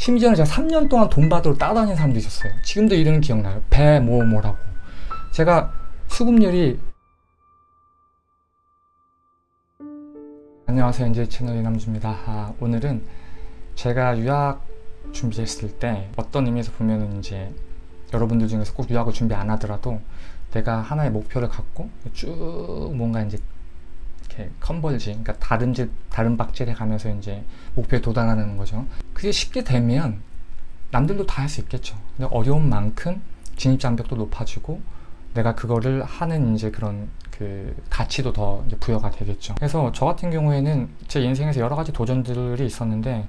심지어는 제가 3년 동안 돈 받으러 따라다니는 사람도 있었어요. 지금도 이름은 기억나요. 배뭐 뭐라고. 제가 수급률이 안녕하세요. 이제 채널 이남주입니다. 아, 오늘은 제가 유학 준비했을 때 어떤 의미에서 보면은 이제 여러분들 중에서 꼭 유학을 준비 안 하더라도 내가 하나의 목표를 갖고 쭉 뭔가 이제 이렇게 컨벌지, 그러니까 다른 집, 다른 박질해 가면서 이제 목표에 도달하는 거죠. 그게 쉽게 되면 남들도 다 할 수 있겠죠. 근데 어려운 만큼 진입 장벽도 높아지고 내가 그거를 하는 이제 그런 그 가치도 더 부여가 되겠죠. 그래서 저 같은 경우에는 제 인생에서 여러 가지 도전들이 있었는데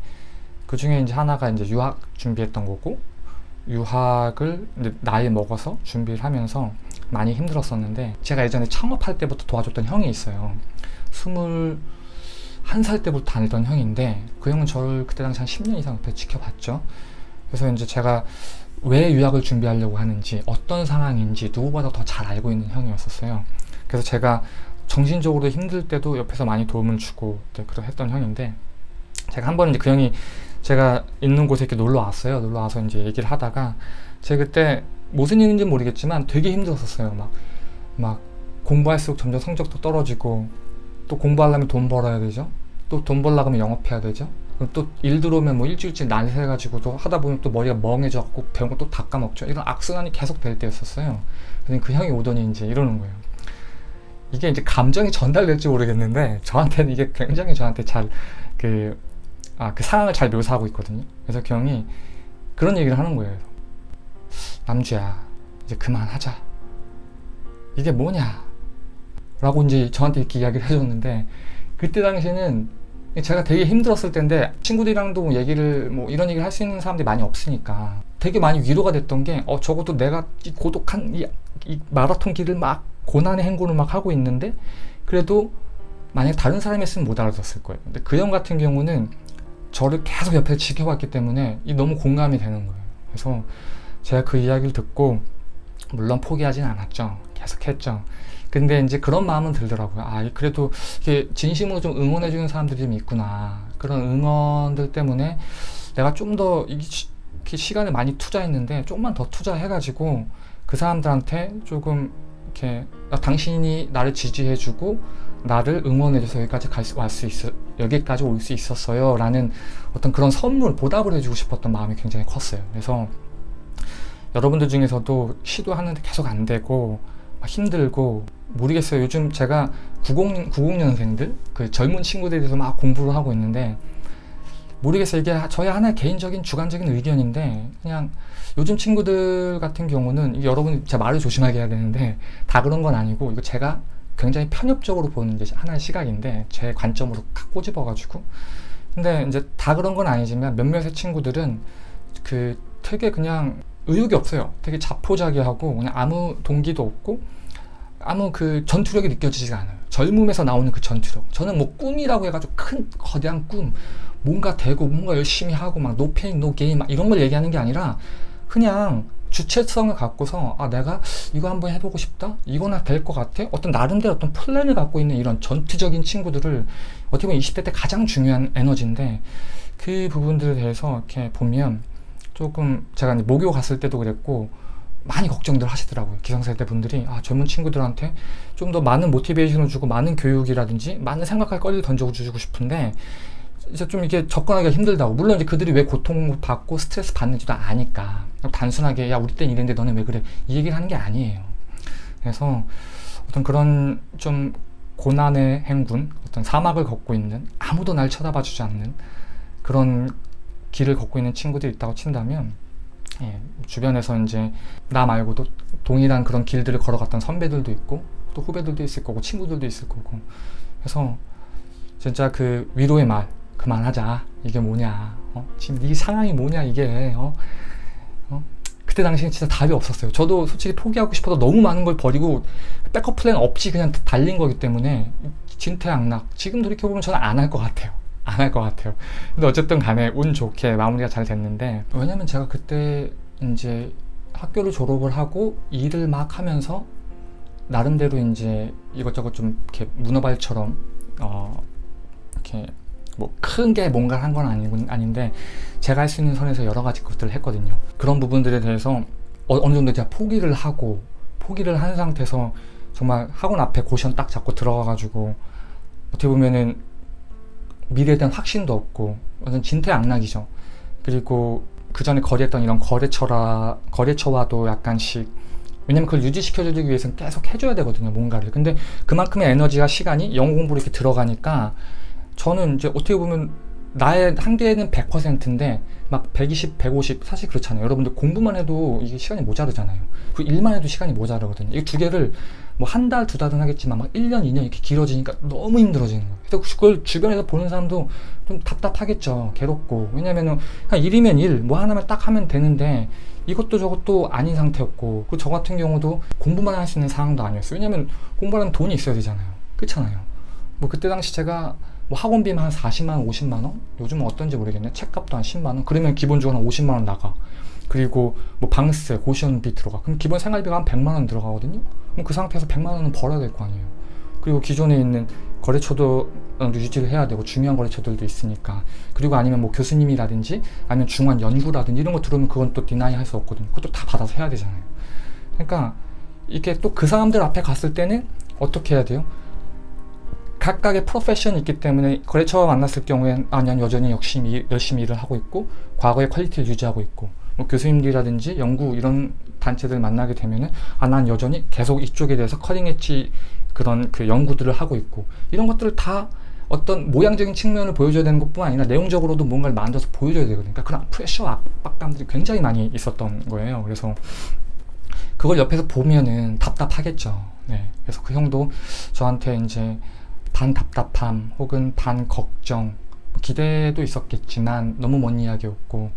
그 중에 이제 하나가 이제 유학 준비했던 거고 유학을 나이 먹어서 준비를 하면서 많이 힘들었었는데 제가 예전에 창업할 때부터 도와줬던 형이 있어요. 스물 한살 때부터 다니던 형인데 그 형은 저를 그때 당시 한 10년 이상 옆에 지켜봤죠. 그래서 이제 제가 왜 유학을 준비하려고 하는지 어떤 상황인지 누구보다 더 잘 알고 있는 형이었었어요. 그래서 제가 정신적으로 힘들 때도 옆에서 많이 도움을 주고 네, 그런 했던 형인데 제가 한 번 이제 그 형이 제가 있는 곳에 이렇게 놀러 왔어요. 놀러 와서 이제 얘기를 하다가 제가 그때 무슨 일인지 모르겠지만 되게 힘들었었어요. 막, 막 공부할수록 점점 성적도 떨어지고 또 공부하려면 돈 벌어야 되죠. 또 돈 벌려고 하면 영업해야 되죠. 또 일 들어오면 뭐 일주일째 난리 해가지고 또 하다 보면 또 머리가 멍해져갖고 배운 거또다 까먹죠. 이런 악순환이 계속 될 때였었어요. 근데 그 형이 오더니 이제 이러는 거예요. 이게 이제 감정이 전달될지 모르겠는데 저한테는 이게 굉장히 저한테 잘 그 아, 그 상황을 잘 묘사하고 있거든요. 그래서 그 형이 그런 얘기를 하는 거예요. 남주야, 이제 그만하자. 이게 뭐냐? 라고 이제 저한테 이렇게 이야기를 해줬는데, 그때 당시에는 제가 되게 힘들었을 때인데, 친구들이랑도 뭐 얘기를, 뭐 이런 얘기를 할 수 있는 사람들이 많이 없으니까, 되게 많이 위로가 됐던 게, 어, 적어도 내가 이 고독한 이, 이 마라톤 길을 막, 고난의 행군을 막 하고 있는데, 그래도 만약 다른 사람이었으면 못 알아듣었을 거예요. 근데 그 형 같은 경우는 저를 계속 옆에서 지켜봤기 때문에 이 너무 공감이 되는 거예요. 그래서 제가 그 이야기를 듣고 물론 포기하진 않았죠. 계속 했죠. 근데 이제 그런 마음은 들더라고요. 아, 그래도 이게 진심으로 좀 응원해주는 사람들이 좀 있구나. 그런 응원들 때문에 내가 좀더 시간을 많이 투자했는데 조금만 더 투자해가지고 그 사람들한테 조금 이렇게 당신이 나를 지지해주고 나를 응원해줘서 여기까지 갈수 있어 여기까지 올 수 있었어요 라는 어떤 그런 선물 보답을 해주고 싶었던 마음이 굉장히 컸어요 그래서 여러분들 중에서도 시도하는데 계속 안 되고 힘들고 모르겠어요. 요즘 제가 90, 90년생들 그 젊은 친구들에 대해서 막 공부를 하고 있는데 모르겠어요. 이게 저의 하나의 개인적인 주관적인 의견인데 그냥 요즘 친구들 같은 경우는 여러분 제 말을 조심하게 해야 되는데 다 그런 건 아니고 이거 제가 굉장히 편협적으로 보는 이제 하나의 시각인데 제 관점으로 탁 꼬집어 가지고. 근데 이제 다 그런 건 아니지만 몇몇의 친구들은 그 되게 그냥 의욕이 없어요. 되게 자포자기하고 그냥 아무 동기도 없고 아무 그 전투력이 느껴지지가 않아요. 젊음에서 나오는 그 전투력. 저는 뭐 꿈이라고 해가지고 큰 거대한 꿈, 뭔가 되고 뭔가 열심히 하고 막 no pain no gain 막 이런 걸 얘기하는 게 아니라 그냥 주체성을 갖고서 아 내가 이거 한번 해보고 싶다 이거나 될 것 같아 어떤 나름대로 어떤 플랜을 갖고 있는 이런 전투적인 친구들을 어떻게 보면 20대 때 가장 중요한 에너지인데 그 부분들에 대해서 이렇게 보면 조금 제가 목요 갔을 때도 그랬고 많이 걱정들 하시더라고요 기성세대 분들이 아 젊은 친구들한테 좀 더 많은 모티베이션을 주고 많은 교육이라든지 많은 생각할 거리를 던져주고 싶은데 이제 좀 이게 접근하기가 힘들다고. 물론 이제 그들이 왜 고통받고 스트레스 받는지도 아니까. 단순하게, 야, 우리 땐 이랬는데 너는 왜 그래? 이 얘기를 하는 게 아니에요. 그래서 어떤 그런 좀 고난의 행군, 어떤 사막을 걷고 있는, 아무도 날 쳐다봐 주지 않는 그런 길을 걷고 있는 친구들이 있다고 친다면, 예, 주변에서 이제 나 말고도 동일한 그런 길들을 걸어갔던 선배들도 있고, 또 후배들도 있을 거고, 친구들도 있을 거고. 그래서 진짜 그 위로의 말, 그만하자. 이게 뭐냐. 어? 지금 네 상황이 뭐냐, 이게. 어? 어? 그때 당시엔 진짜 답이 없었어요. 저도 솔직히 포기하고 싶어도 너무 많은 걸 버리고 백업 플랜 없이 그냥 달린 거기 때문에 진퇴양락. 지금 돌이켜보면 저는 안 할 것 같아요. 안 할 것 같아요. 근데 어쨌든 간에 운 좋게 마무리가 잘 됐는데 왜냐면 제가 그때 이제 학교를 졸업을 하고 일을 막 하면서 나름대로 이제 이것저것 좀 이렇게 문어발처럼 어 이렇게 뭐 큰 게 뭔가를 한 건 아닌데 제가 할 수 있는 선에서 여러 가지 것들을 했거든요. 그런 부분들에 대해서 어, 느 정도 제가 포기를 하고 포기를 한 상태에서 정말 학원 앞에 고시원 딱 잡고 들어가가지고 어떻게 보면은 미래에 대한 확신도 없고 완전 진퇴 양락이죠. 그리고 그 전에 거래했던 이런 거래처라 거래처와도 약간씩 왜냐면 그걸 유지시켜주기 위해서는 계속 해줘야 되거든요 뭔가를 근데 그만큼의 에너지와 시간이 영어 공부로 이렇게 들어가니까 저는 이제 어떻게 보면 나의 한계는 100%인데 막 120, 150 사실 그렇잖아요. 여러분들 공부만 해도 이게 시간이 모자르잖아요. 그 일만 해도 시간이 모자르거든요. 이 두 개를 뭐 한 달, 두 달은 하겠지만 막 1년, 2년 이렇게 길어지니까 너무 힘들어지는 거예요. 그래서 그걸 주변에서 보는 사람도 좀 답답하겠죠. 괴롭고. 왜냐면은 그냥 일이면 일, 뭐 하나만 딱 하면 되는데 이것도 저것도 아닌 상태였고 그 저 같은 경우도 공부만 할 수 있는 상황도 아니었어요. 왜냐면 공부하려면 돈이 있어야 되잖아요. 그렇잖아요. 뭐 그때 당시 제가 뭐 학원비만 한 40만원, 50만원? 요즘은 어떤지 모르겠네. 책값도 한 10만원? 그러면 기본적으로 한 50만원 나가. 그리고 뭐 방세, 고시원비 들어가. 그럼 기본 생활비가 한 100만원 들어가거든요? 그럼 그 상태에서 100만원은 벌어야 될 거 아니에요. 그리고 기존에 있는 거래처도 유지를 해야 되고 중요한 거래처들도 있으니까 그리고 아니면 뭐 교수님이라든지 아니면 중요한 연구라든지 이런 거 들어오면 그건 또 deny 할 수 없거든요 그것도 다 받아서 해야 되잖아요 그러니까 이게 또 그 사람들 앞에 갔을 때는 어떻게 해야 돼요? 각각의 profession이 있기 때문에 거래처와 만났을 경우엔 아, 난 여전히 열심히, 열심히 일을 하고 있고 과거의 quality를 유지하고 있고 뭐 교수님들이라든지 연구 이런 단체들 만나게 되면은 아, 난 여전히 계속 이쪽에 대해서 cutting edge 그런 그 연구들을 하고 있고 이런 것들을 다 어떤 모양적인 측면을 보여줘야 되는 것뿐만 아니라 내용적으로도 뭔가를 만들어서 보여줘야 되거든요. 그러니까 그런 프레셔 압박감들이 굉장히 많이 있었던 거예요. 그래서 그걸 옆에서 보면은 답답하겠죠. 네. 그래서 그 형도 저한테 이제 반 답답함 혹은 반 걱정 기대도 있었겠지만 너무 먼 이야기였고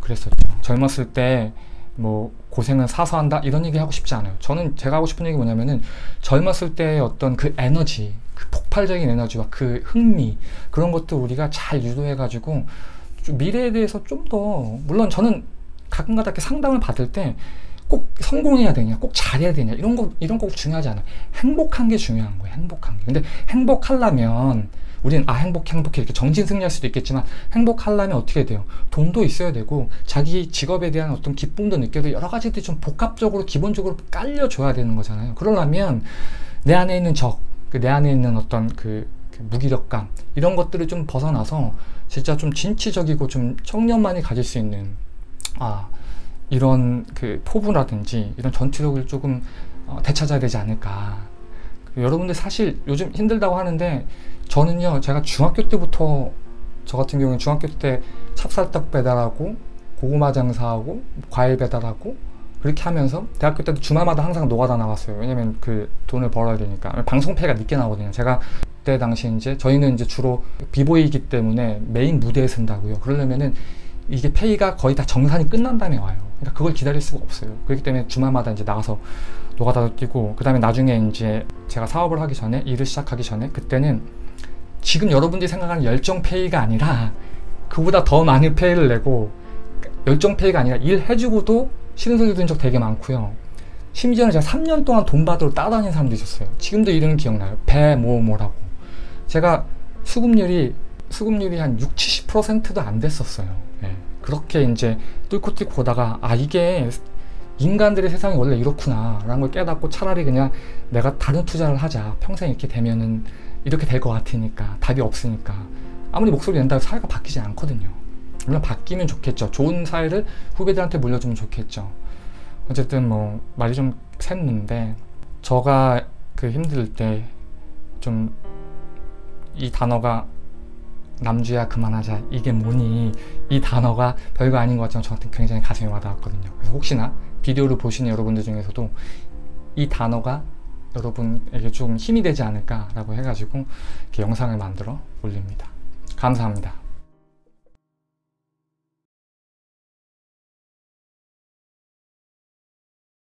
그랬었죠. 젊었을 때 뭐 고생은 사서 한다 이런 얘기 하고 싶지 않아요. 저는 제가 하고 싶은 얘기 뭐냐면은 젊었을 때의 어떤 그 에너지, 그 폭발적인 에너지와 그 흥미 그런 것도 우리가 잘 유도해 가지고 미래에 대해서 좀 더 물론 저는 가끔가다 이렇게 상담을 받을 때 꼭 성공해야 되냐, 꼭 잘해야 되냐, 이런 거, 이런 거 중요하지 않아. 행복한 게 중요한 거예요, 행복한 게. 근데 행복하려면, 우리는 아, 행복해, 행복해, 이렇게 정진승리할 수도 있겠지만, 행복하려면 어떻게 돼요? 돈도 있어야 되고, 자기 직업에 대한 어떤 기쁨도 느껴도 여러 가지들이 좀 복합적으로, 기본적으로 깔려줘야 되는 거잖아요. 그러려면, 내 안에 있는 적, 그 내 안에 있는 어떤 그, 그 무기력감, 이런 것들을 좀 벗어나서, 진짜 좀 진취적이고 좀 청년만이 가질 수 있는, 아, 이런 그 포부라든지 이런 전투력을 조금 어, 되찾아야 되지 않을까. 여러분들 사실 요즘 힘들다고 하는데 저는요 제가 중학교 때부터 저 같은 경우는 중학교 때 찹쌀떡 배달하고 고구마 장사하고 과일 배달하고 그렇게 하면서 대학교 때도 주말마다 항상 노가다 나왔어요. 왜냐면 그 돈을 벌어야 되니까 방송 페이가 늦게 나오거든요. 제가 그때 당시 이제 저희는 이제 주로 비보이기 때문에 메인 무대에 선다고요. 그러려면은 이게 페이가 거의 다 정산이 끝난 다음에 와요. 그러니까 그걸 기다릴 수가 없어요. 그렇기 때문에 주말마다 이제 나가서 노가다도 뛰고 그 다음에 나중에 이제 제가 사업을 하기 전에 일을 시작하기 전에 그때는 지금 여러분들이 생각하는 열정 페이가 아니라 그보다 더 많은 페이를 내고 열정 페이가 아니라 일 해주고도 싫은 소리 들은 적 되게 많고요. 심지어는 제가 3년 동안 돈 받으러 따다니는 사람도 있었어요. 지금도 이름은 기억나요. 배모모라고. 제가 수급률이 수급률이 한 6, 70%도 안 됐었어요. 네. 그렇게 이제 뚫고 뚫고 보다가 아 이게 인간들의 세상이 원래 이렇구나 라는 걸 깨닫고 차라리 그냥 내가 다른 투자를 하자 평생 이렇게 되면은 이렇게 될 것 같으니까 답이 없으니까. 아무리 목소리 낸다고 사회가 바뀌지 않거든요. 물론 바뀌면 좋겠죠. 좋은 사회를 후배들한테 물려주면 좋겠죠. 어쨌든 뭐 말이 좀 샜는데 저가 그 힘들 때 좀 이 단어가 남주야 그만하자. 이게 뭐니? 이 단어가 별거 아닌 것 같지만 저한테 굉장히 가슴에 와닿았거든요. 그래서 혹시나 비디오를 보시는 여러분들 중에서도 이 단어가 여러분에게 좀 힘이 되지 않을까 라고 해가지고 이렇게 영상을 만들어 올립니다. 감사합니다